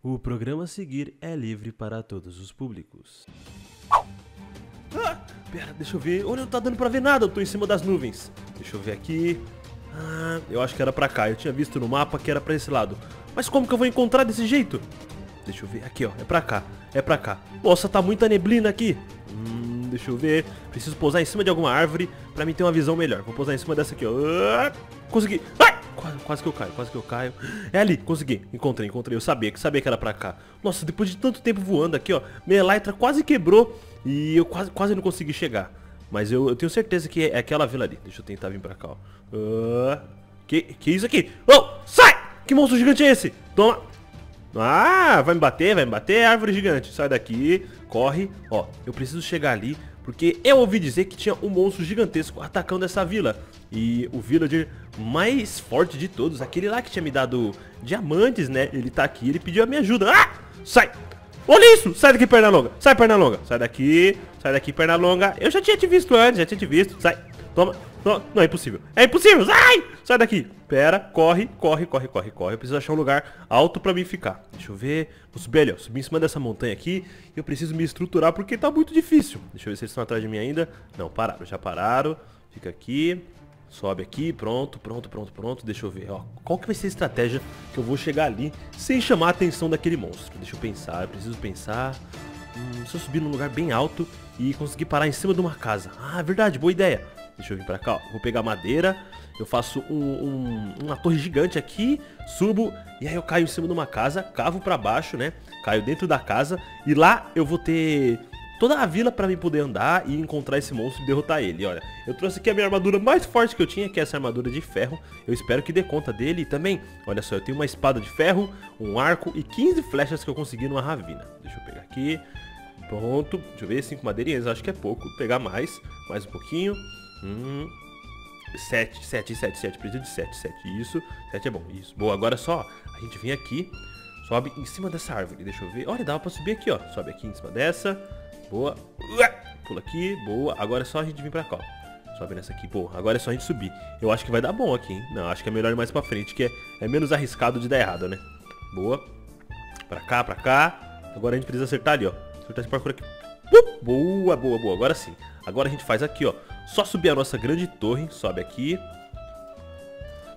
O programa a seguir é livre para todos os públicos. Ah, pera, deixa eu ver. Olha, não tá dando pra ver nada, eu tô em cima das nuvens. Deixa eu ver aqui. Ah, eu acho que era pra cá. Eu tinha visto no mapa que era pra esse lado. Mas como que eu vou encontrar desse jeito? Deixa eu ver. Aqui, ó. É pra cá. É pra cá. Nossa, tá muita neblina aqui. Hum, deixa eu ver. Preciso pousar em cima de alguma árvore pra mim ter uma visão melhor. Vou pousar em cima dessa aqui, ó. Ah, consegui. Ai! Quase, quase que eu caio, quase que eu caio. É ali, consegui. Encontrei, encontrei. Eu sabia, que sabia que era pra cá. Nossa, depois de tanto tempo voando aqui, ó. Minha elytra quase quebrou e eu quase, quase não consegui chegar. Mas eu, eu tenho certeza que é aquela vila ali. Deixa eu tentar vir pra cá, ó. Ah, que, que isso aqui? Oh, sai! Que monstro gigante é esse? Toma. Ah, vai me bater, vai me bater, árvore gigante. Sai daqui, corre. Ó, eu preciso chegar ali, porque eu ouvi dizer que tinha um monstro gigantesco atacando essa vila. E o villager mais forte de todos, aquele lá que tinha me dado diamantes, né? Ele tá aqui, ele pediu a minha ajuda. Ah! Sai! Olha isso! Sai daqui, perna longa! Sai, perna longa! Sai daqui! Sai daqui, perna longa! Eu já tinha te visto antes, já tinha te visto. Sai! Toma! Não, não é impossível! É impossível! Sai! Sai daqui! Pera, corre, corre, corre, corre, corre. Eu preciso achar um lugar alto pra mim ficar. Deixa eu ver. Vou subir ali, ó. Subir em cima dessa montanha aqui. E eu preciso me estruturar porque tá muito difícil. Deixa eu ver se eles estão atrás de mim ainda. Não, pararam, já pararam. Fica aqui. Sobe aqui, pronto, pronto, pronto, pronto. Deixa eu ver, ó. Qual que vai ser a estratégia que eu vou chegar ali sem chamar a atenção daquele monstro? Deixa eu pensar, eu preciso pensar. Hum, se eu subir num lugar bem alto e conseguir parar em cima de uma casa. Ah, verdade, boa ideia. Deixa eu vir pra cá, ó. Vou pegar madeira. Eu faço um, um, uma torre gigante aqui, subo e aí eu caio em cima de uma casa, cavo pra baixo, né? Caio dentro da casa e lá eu vou ter toda a vila pra mim poder andar e encontrar esse monstro e derrotar ele. Olha, eu trouxe aqui a minha armadura mais forte que eu tinha, que é essa armadura de ferro. Eu espero que dê conta dele e também, olha só, eu tenho uma espada de ferro, um arco e 15 flechas que eu consegui numa ravina. Deixa eu pegar aqui. Pronto, deixa eu ver, 5 madeirinhas, acho que é pouco. Vou pegar mais, mais um pouquinho. Hum, 7, 7, 7, 7, preciso de 7, 7, isso. 7 é bom, isso. Boa, agora só, a gente vem aqui, sobe em cima dessa árvore, deixa eu ver. Olha, dava pra subir aqui, ó. Sobe aqui em cima dessa. Boa. Pula aqui, boa. Agora é só a gente vir pra cá, ó. Sobe nessa aqui, boa. Agora é só a gente subir. Eu acho que vai dar bom aqui, hein? Não, acho que é melhor ir mais pra frente, que é, é menos arriscado de dar errado, né? Boa. Pra cá, pra cá. Agora a gente precisa acertar ali, ó. Acertar esse parkour aqui. Boa, boa, boa. Agora sim. Agora a gente faz aqui, ó. Só subir a nossa grande torre. Sobe aqui.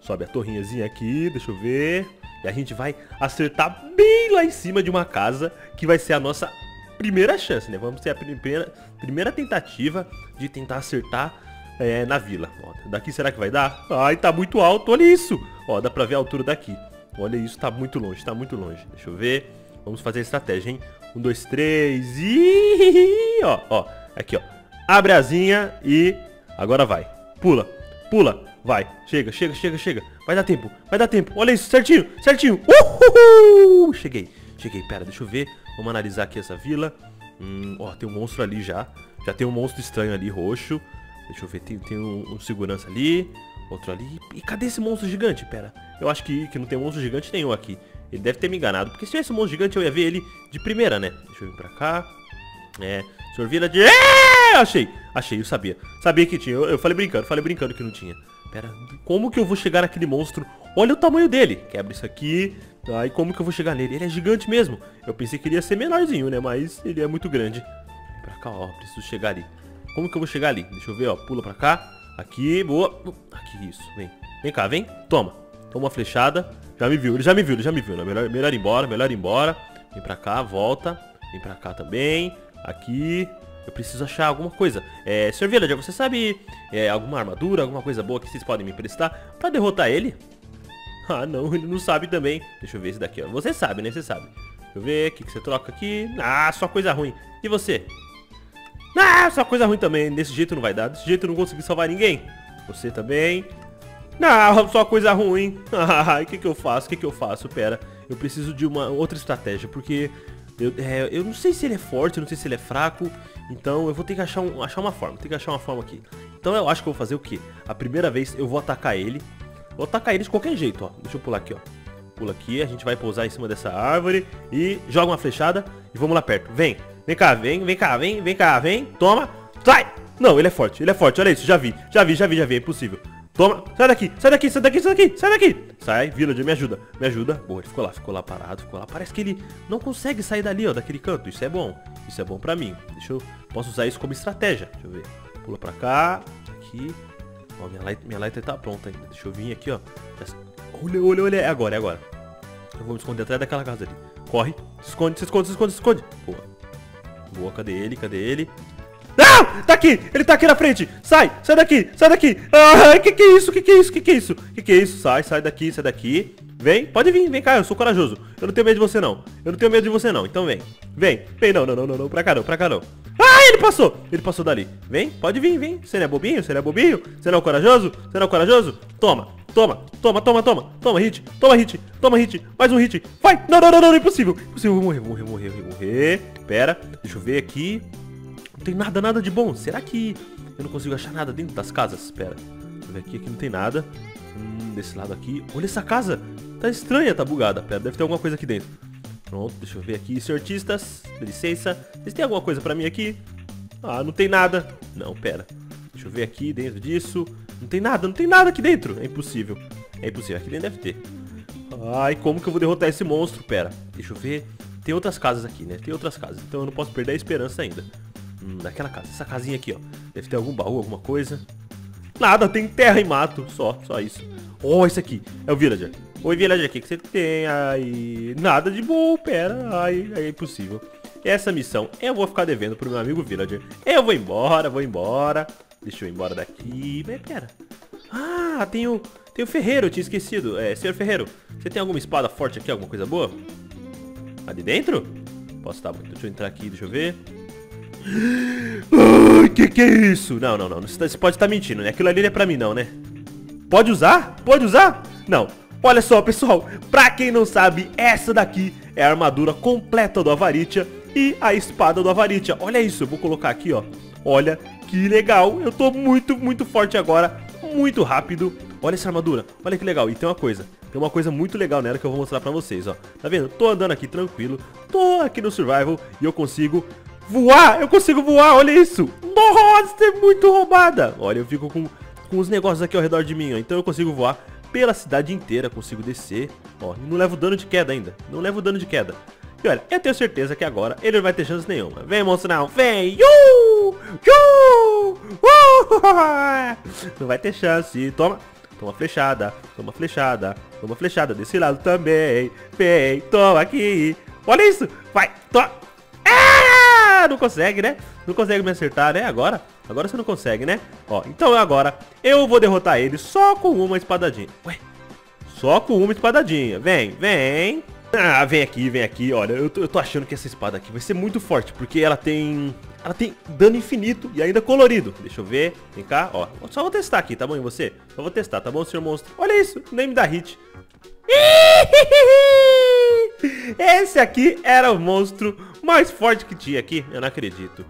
Sobe a torrinhazinha aqui. Deixa eu ver. E a gente vai acertar bem lá em cima de uma casa que vai ser a nossa primeira chance, né? Vamos ter a primeira, primeira tentativa de tentar acertar é, na vila. Ó, daqui será que vai dar? Ai, tá muito alto, olha isso! Ó, dá pra ver a altura daqui. Olha isso, tá muito longe, tá muito longe. Deixa eu ver. Vamos fazer a estratégia, hein? Um, dois, três e... Ó, ó, aqui, ó. Abre asinha e... Agora vai. Pula, pula, vai. Chega, chega, chega, chega. Vai dar tempo, vai dar tempo. Olha isso, certinho, certinho. Uhul! Cheguei, cheguei. Pera, deixa eu ver. Vamos analisar aqui essa vila. Hum, ó, tem um monstro ali já. Já tem um monstro estranho ali, roxo. Deixa eu ver, tem, tem um, um, segurança ali. Outro ali. E cadê esse monstro gigante? Pera, eu acho que, que não tem monstro gigante nenhum aqui. Ele deve ter me enganado. Porque se tivesse um monstro gigante, eu ia ver ele de primeira, né? Deixa eu vir pra cá. É, Sr. Vila de... É, achei, achei, eu sabia. Sabia que tinha. Eu, eu falei brincando, falei brincando que não tinha. Pera, como que eu vou chegar naquele monstro? Olha o tamanho dele. Quebra isso aqui. Aí como que eu vou chegar nele? Ele é gigante mesmo. Eu pensei que ele ia ser menorzinho, né? Mas ele é muito grande. Pra cá, ó. Preciso chegar ali. Como que eu vou chegar ali? Deixa eu ver, ó. Pula pra cá. Aqui, boa. Aqui, isso. Vem. Vem cá, vem. Toma. Toma uma flechada. Já me viu, ele já me viu, ele já me viu. Né? Melhor, melhor ir embora, melhor ir embora. Vem pra cá, volta. Vem pra cá também. Aqui. Eu preciso achar alguma coisa. É, Sr. Villager, você sabe é, alguma armadura, alguma coisa boa que vocês podem me emprestar pra derrotar ele? Ah, não, ele não sabe também. Deixa eu ver esse daqui, ó. Você sabe, né? Você sabe. Deixa eu ver, o que, que você troca aqui? Ah, só coisa ruim. E você? Ah, só coisa ruim também. Desse jeito não vai dar. Desse jeito eu não consegui salvar ninguém. Você também. Não, só coisa ruim. Ah, o que, que eu faço? O que, que eu faço? Pera, eu preciso de uma outra estratégia, porque eu, é, eu não sei se ele é forte, eu não sei se ele é fraco, então eu vou ter que achar, um, achar uma forma, tem que achar uma forma aqui. Então eu acho que eu vou fazer o quê? A primeira vez eu vou atacar ele, Vou atacar ele de qualquer jeito, ó. Deixa eu pular aqui, ó. Pula aqui, a gente vai pousar em cima dessa árvore e joga uma flechada e vamos lá perto. Vem, vem cá, vem, vem cá, vem, vem cá, vem, toma, sai! Não, ele é forte, ele é forte, olha isso, já vi, já vi, já vi, já vi, é impossível. Toma, sai daqui, sai daqui, sai daqui, sai daqui, sai daqui. Sai, Villager, me ajuda, me ajuda. Boa, ele ficou lá, ficou lá parado, ficou lá. Parece que ele não consegue sair dali, ó, daquele canto. Isso é bom, isso é bom pra mim. Deixa eu, posso usar isso como estratégia. Deixa eu ver. Pula pra cá, aqui. Ó, minha light, minha light tá pronta ainda. Deixa eu vir aqui, ó. Olha, olha, olha, é agora, é agora. Eu vou me esconder atrás daquela casa ali. Corre, se esconde, se esconde, se esconde, se esconde. Boa. Boa, cadê ele, cadê ele? Não! Tá aqui! Ele tá aqui na frente! Sai! Sai daqui! Sai daqui! Ah, que que é isso? Que que é isso? Que que é isso? Que que é isso? Sai, sai daqui, sai daqui. Vem, pode vir, vem cá, eu sou corajoso. Eu não tenho medo de você não. Eu não tenho medo de você não. Então vem. Vem. Vem, não, não, não, não, não. Pra cá não, pra cá não. Ah, ele passou! Ele passou dali. Vem, pode vir, vem. Você não é bobinho? Você não é bobinho? Você não é corajoso? Você não é corajoso? Toma, toma, toma, toma, toma. Toma hit, toma hit, toma hit. Mais um hit. Vai! Não, não, não, não, impossível. Impossível, vou morrer, vou morrer, vou morrer, vou morrer. Pera, deixa eu ver aqui. Não tem nada, nada de bom. Será que eu não consigo achar nada dentro das casas? Espera. Deixa eu ver aqui, aqui não tem nada. Hum, desse lado aqui. Olha essa casa. Tá estranha, tá bugada. Pera, deve ter alguma coisa aqui dentro. Pronto, deixa eu ver aqui. Senhortistas, dê licença. Vocês têm alguma coisa pra mim aqui? Ah, não tem nada. Não, pera. Deixa eu ver aqui dentro disso. Não tem nada, não tem nada aqui dentro. É impossível. É impossível. Aqui dentro deve ter. Ai, como que eu vou derrotar esse monstro? Pera, deixa eu ver. Tem outras casas aqui, né? Tem outras casas. Então eu não posso perder a esperança ainda. Hum, naquela casa. Essa casinha aqui, ó. Deve ter algum baú, alguma coisa. Nada, tem terra e mato. Só, só isso. Oh, esse aqui. É o villager. Oi, villager, o que, você tem? Ai, nada de bom, pera. Ai, é impossível. Essa missão eu vou ficar devendo pro meu amigo villager. Eu vou embora, vou embora. Deixa eu ir embora daqui. Mas pera. Ah, tem o, tem o ferreiro, eu tinha esquecido. É, senhor ferreiro, você tem alguma espada forte aqui, alguma coisa boa? Ali dentro? Posso estar... Tá, deixa eu entrar aqui, deixa eu ver. Ai, que que é isso? Não, não, não. Você pode estar mentindo, né? Aquilo ali não é pra mim não, né? Pode usar? Pode usar? Não. Olha só, pessoal. Pra quem não sabe, essa daqui é a armadura completa do Avaritia e a espada do Avaritia. Olha isso, eu vou colocar aqui, ó. Olha que legal. Eu tô muito, muito forte agora. Muito rápido. Olha essa armadura. Olha que legal. E tem uma coisa. Tem uma coisa muito legal nela que eu vou mostrar pra vocês, ó. Tá vendo? Tô andando aqui tranquilo. Tô aqui no Survival e eu consigo Voar! Eu consigo voar, olha isso! Nossa, é muito roubada! Olha, eu fico com, com os negócios aqui ao redor de mim, ó. Então eu consigo voar pela cidade inteira, consigo descer. Ó, não levo dano de queda ainda. Não levo dano de queda. E olha, eu tenho certeza que agora ele não vai ter chance nenhuma. Vem, monstro, não. Vem! Uh! Uh! Não vai ter chance. Toma. Toma flechada. Toma flechada. Toma flechada. Desse lado também. Vem. Toma aqui. Olha isso. Vai. Toma. Não consegue, né? Não consegue me acertar, né? Agora? Agora você não consegue, né? Ó, então agora eu vou derrotar ele só com uma espadadinha. Ué, só com uma espadadinha. Vem, vem. Ah, vem aqui, vem aqui. Olha, eu tô, eu tô achando que essa espada aqui vai ser muito forte, porque ela tem... Ela tem dano infinito e ainda colorido. Deixa eu ver. Vem cá, ó. Só vou testar aqui, tá bom? E você? Só vou testar, tá bom, senhor monstro? Olha isso, nem me dá hit. Esse aqui era o monstro mais forte que tinha aqui. Eu não acredito.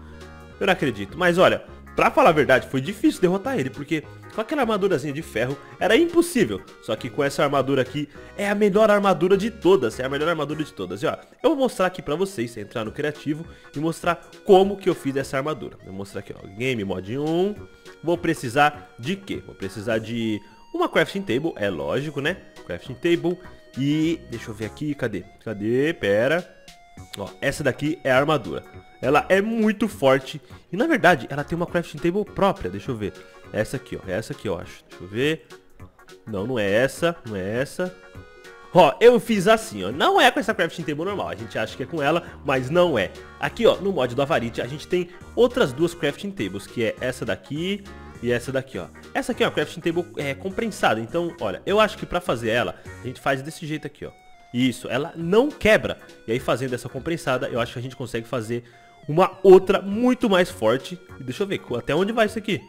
Eu não acredito. Mas olha, pra falar a verdade, foi difícil derrotar ele, porque com aquela armadurazinha de ferro era impossível. Só que com essa armadura aqui, é a melhor armadura de todas. É a melhor armadura de todas. E ó, eu vou mostrar aqui pra vocês, entrar no criativo e mostrar como que eu fiz essa armadura. Vou mostrar aqui, ó, Game Mod 1. Vou precisar de quê? Vou precisar de uma crafting table, é lógico, né? Crafting table. E deixa eu ver aqui, cadê? Cadê? Pera. Ó, essa daqui é a armadura. Ela é muito forte. E na verdade, ela tem uma crafting table própria. Deixa eu ver. Essa aqui, ó. Essa aqui, eu acho. Deixa eu ver. Não, não é essa. Não é essa. Ó, eu fiz assim, ó. Não é com essa crafting table normal. A gente acha que é com ela, mas não é. Aqui, ó, no mod do Avarit, a gente tem outras duas crafting tables, que é essa daqui e essa daqui, ó. Essa aqui, ó, crafting table é comprensada. Então, olha, eu acho que pra fazer ela, a gente faz desse jeito aqui, ó. Isso, ela não quebra. E aí fazendo essa comprensada, eu acho que a gente consegue fazer uma outra muito mais forte. E deixa eu ver, até onde vai isso aqui?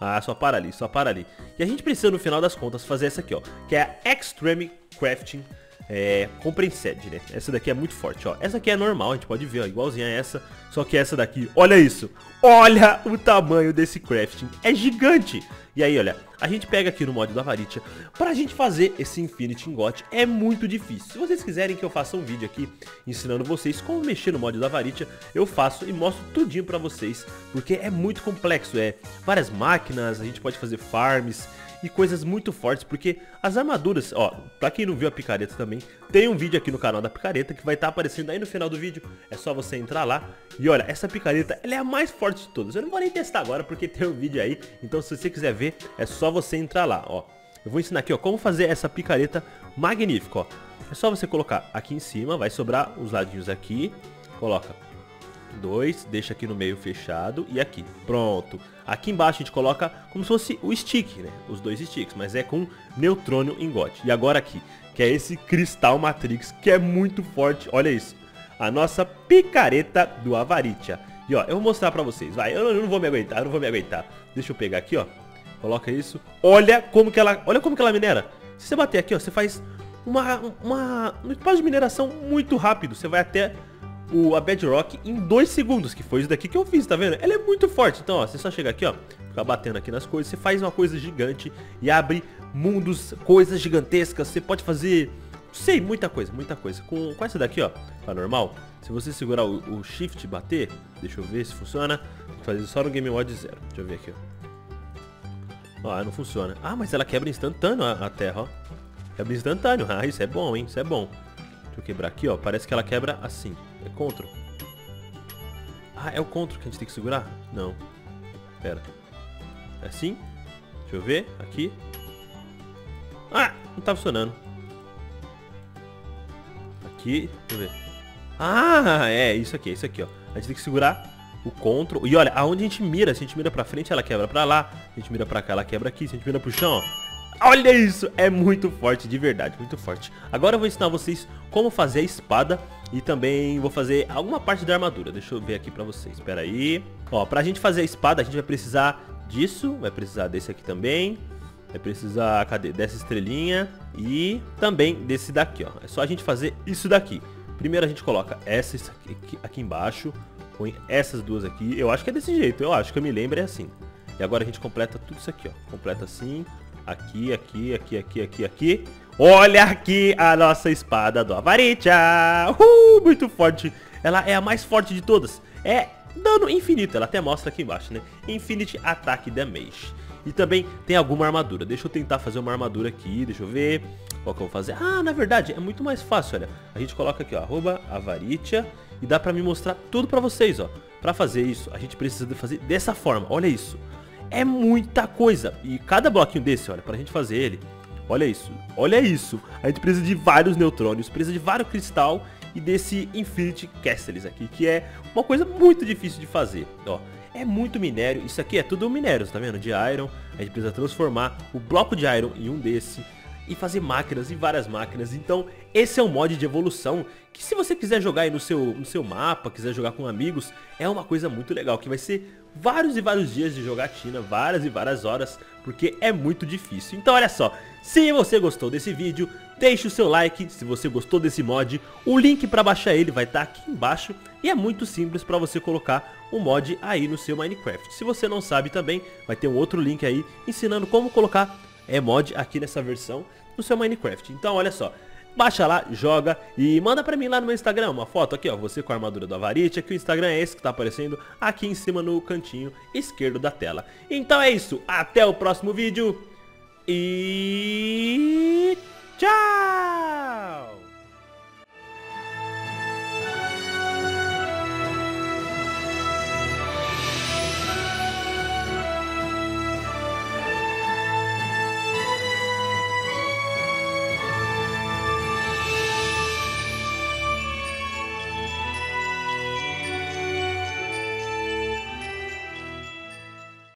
Ah, só para ali, só para ali. E a gente precisa, no final das contas, fazer essa aqui, ó. Que é a Extreme Crafting é, Comprensed, né? Essa daqui é muito forte, ó. Essa aqui é normal, a gente pode ver, ó, igualzinha a essa. Só que essa daqui, olha isso. Olha o tamanho desse crafting. É gigante. E aí, olha, a gente pega aqui no mod da Varitia Pra gente fazer esse Infinity Ingot é muito difícil Se vocês quiserem que eu faça um vídeo aqui Ensinando vocês como mexer no mod da Varitia Eu faço e mostro tudinho pra vocês Porque é muito complexo, é várias máquinas A gente pode fazer farms e coisas muito fortes, porque as armaduras, ó, pra quem não viu a picareta também, tem um vídeo aqui no canal da picareta que vai estar tá aparecendo aí no final do vídeo, é só você entrar lá, e olha, essa picareta, ela é a mais forte de todas, eu não vou nem testar agora porque tem um vídeo aí, então se você quiser ver, é só você entrar lá, ó, eu vou ensinar aqui, ó, como fazer essa picareta magnífica, ó, é só você colocar aqui em cima, vai sobrar os ladinhos aqui, coloca dois, deixa aqui no meio fechado e aqui, pronto. Aqui embaixo a gente coloca como se fosse o stick, né? Os dois sticks, mas é com neutrônio God. E agora aqui, que é esse cristal matrix, que é muito forte, olha isso. A nossa picareta do Avaritia. E ó, eu vou mostrar pra vocês, vai, eu não, eu não vou me aguentar, eu não vou me aguentar. Deixa eu pegar aqui, ó, coloca isso. Olha como que ela, olha como que ela minera. Se você bater aqui, ó, você faz uma, uma, um espaço de mineração muito rápido. Você vai até o, a Bedrock em 2 segundos, que foi isso daqui que eu fiz, tá vendo? Ela é muito forte, então ó, você só chega aqui, ó, ficar batendo aqui nas coisas, você faz uma coisa gigante e abre mundos, coisas gigantescas, você pode fazer, sei, muita coisa, muita coisa. Com, com essa daqui, ó, tá normal, se você segurar o, o Shift e bater, deixa eu ver se funciona, vou fazer só no Game Mode 0, deixa eu ver aqui, ó. Ah, não funciona. Ah, mas ela quebra instantâneo a, a terra, ó. Quebra instantâneo. Ah, isso é bom, hein? Isso é bom. Deixa eu quebrar aqui, ó. Parece que ela quebra assim. É CTRL. Ah, é o CTRL que a gente tem que segurar? Não. Pera. É assim? Deixa eu ver. Aqui. Ah, não tá funcionando. Aqui. Deixa eu ver. Ah, é. Isso aqui, isso aqui, ó. A gente tem que segurar o CTRL. E olha, aonde a gente mira, se a gente mira pra frente, ela quebra pra lá. Se a gente mira pra cá, ela quebra aqui. Se a gente mira pro chão, ó. Olha isso, é muito forte, de verdade, muito forte. Agora eu vou ensinar vocês como fazer a espada e também vou fazer alguma parte da armadura. Deixa eu ver aqui pra vocês, espera aí. Ó, pra gente fazer a espada, a gente vai precisar disso, vai precisar desse aqui também. Vai precisar, cadê? Dessa estrelinha e também desse daqui, ó. É só a gente fazer isso daqui. Primeiro a gente coloca essa aqui, aqui embaixo, põe essas duas aqui. Eu acho que é desse jeito, eu acho que eu me lembro é assim. E agora a gente completa tudo isso aqui, ó. Completa assim, Aqui, aqui, aqui, aqui, aqui, aqui. Olha aqui a nossa espada do Avaritia. Uh, muito forte. Ela é a mais forte de todas. É dano infinito. Ela até mostra aqui embaixo, né? Infinite Attack Damage. E também tem alguma armadura. Deixa eu tentar fazer uma armadura aqui. Deixa eu ver. Qual que eu vou fazer? Ah, na verdade, é muito mais fácil, olha. A gente coloca aqui, ó, arroba Avaritia. E dá pra me mostrar tudo pra vocês, ó. Pra fazer isso, a gente precisa fazer dessa forma. Olha isso. É muita coisa. E cada bloquinho desse, olha, pra gente fazer ele, olha isso, olha isso. A gente precisa de vários neutrônios, precisa de vários cristal e desse Infinity Castles aqui, que é uma coisa muito difícil de fazer, ó. É muito minério, isso aqui é tudo minério, tá vendo? De Iron, a gente precisa transformar o bloco de Iron em um desse e fazer máquinas e várias máquinas. Então, esse é um mod de evolução que se você quiser jogar aí no seu, no seu mapa, quiser jogar com amigos, é uma coisa muito legal, que vai ser vários e vários dias de jogatina, várias e várias horas, porque é muito difícil. Então olha só, se você gostou desse vídeo, deixe o seu like se você gostou desse mod, o link para baixar ele vai estar tá aqui embaixo e é muito simples para você colocar o mod aí no seu Minecraft. Se você não sabe também, vai ter um outro link aí ensinando como colocar é mod aqui nessa versão no seu Minecraft. Então olha só, baixa lá, joga e manda pra mim lá no meu Instagram uma foto aqui, ó, você com a armadura do Avarite, que o Instagram é esse que tá aparecendo aqui em cima no cantinho esquerdo da tela. Então é isso, até o próximo vídeo e!